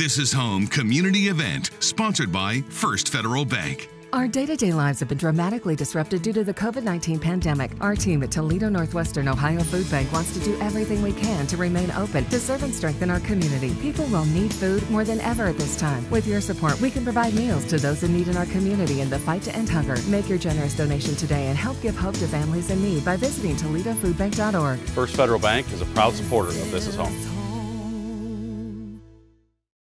This is Home community event sponsored by First Federal Bank. Our day to day lives have been dramatically disrupted due to the COVID 19 pandemic. Our team at Toledo Northwestern Ohio Food Bank wants to do everything we can to remain open to serve and strengthen our community. People will need food more than ever at this time. With your support, we can provide meals to those in need in our community in the fight to end hunger. Make your generous donation today and help give hope to families in need by visiting ToledoFoodBank.org. First Federal Bank is a proud supporter of This Is Home.